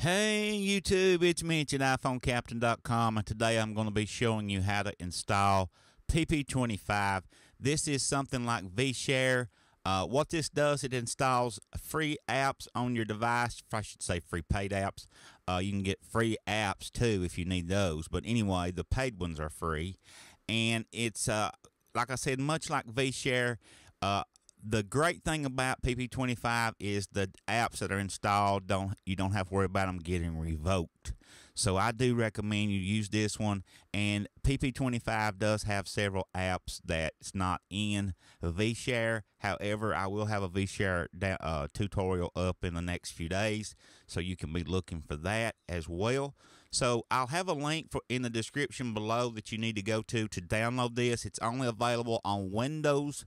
Hey YouTube, it's Mitch at iPhoneCaptain.com and today I'm going to be showing you how to install PP25. This is something like vShare. Uh, what this does, it installs free apps on your device. I should say free paid apps. Uh, you can get free apps too if you need those. But anyway, the paid ones are free. And it's, uh, like I said, much like vShare, uh, the great thing about PP25 is the apps that are installed don't you don't have to worry about them getting revoked. So I do recommend you use this one and PP25 does have several apps that's not in vShare. However, I will have a vShare uh, tutorial up in the next few days so you can be looking for that as well. So I'll have a link for in the description below that you need to go to to download this. It's only available on Windows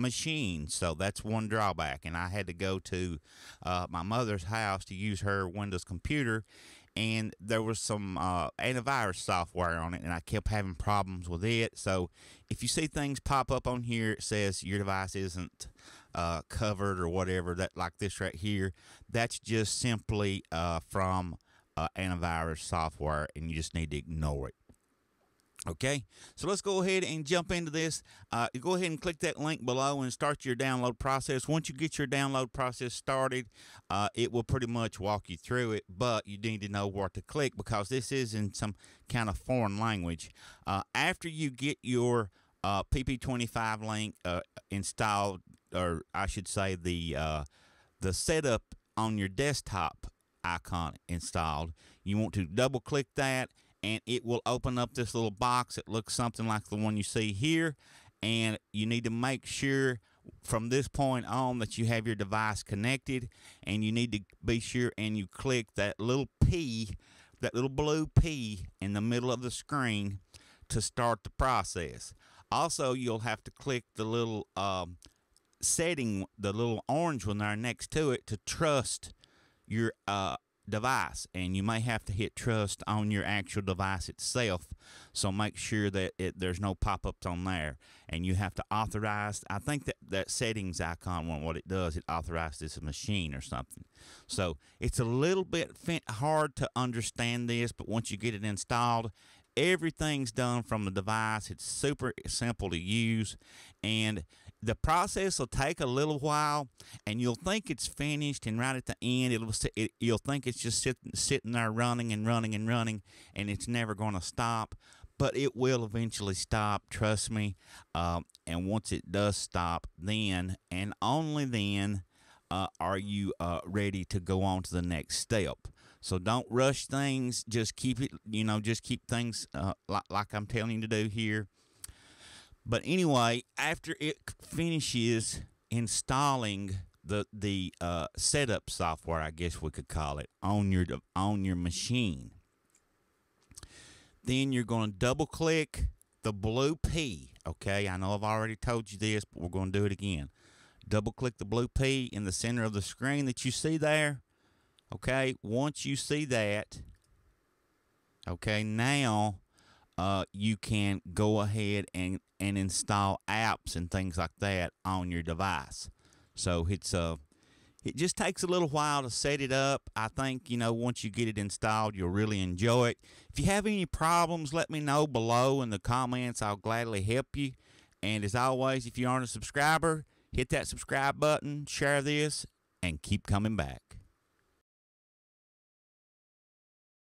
machine. So that's one drawback. And I had to go to uh, my mother's house to use her Windows computer. And there was some uh, antivirus software on it, and I kept having problems with it. So, if you see things pop up on here, it says your device isn't uh, covered or whatever, that like this right here, that's just simply uh, from uh, antivirus software, and you just need to ignore it. Okay, so let's go ahead and jump into this. Uh, go ahead and click that link below and start your download process. Once you get your download process started, uh, it will pretty much walk you through it, but you need to know where to click because this is in some kind of foreign language. Uh, after you get your uh, PP25 link uh, installed, or I should say the uh, the setup on your desktop icon installed, you want to double click that and it will open up this little box It looks something like the one you see here. And you need to make sure from this point on that you have your device connected and you need to be sure and you click that little P that little blue P in the middle of the screen to start the process. Also you'll have to click the little um, setting the little orange one there next to it to trust your uh, device and you may have to hit trust on your actual device itself. So make sure that it, there's no pop-ups on there. And you have to authorize i think that that settings icon what it does it authorizes a machine or something. So it's a little bit hard to understand this but once you get it installed everything's done from the device it's super simple to use and the process will take a little while and you'll think it's finished and right at the end it'll it, you'll think it's just sitting sitting there running and running and running and it's never going to stop but it will eventually stop trust me um, and once it does stop then and only then uh, are you uh, ready to go on to the next step? So don't rush things. Just keep it, you know, just keep things uh, like, like I'm telling you to do here. But anyway, after it finishes installing the the uh, setup software, I guess we could call it, on your on your machine, then you're going to double click the blue P. Okay, I know I've already told you this, but we're going to do it again double click the blue P in the center of the screen that you see there. Okay, once you see that, okay, now uh, you can go ahead and, and install apps and things like that on your device. So it's uh, it just takes a little while to set it up. I think, you know, once you get it installed, you'll really enjoy it. If you have any problems, let me know below in the comments. I'll gladly help you. And as always, if you aren't a subscriber, hit that subscribe button, share this, and keep coming back.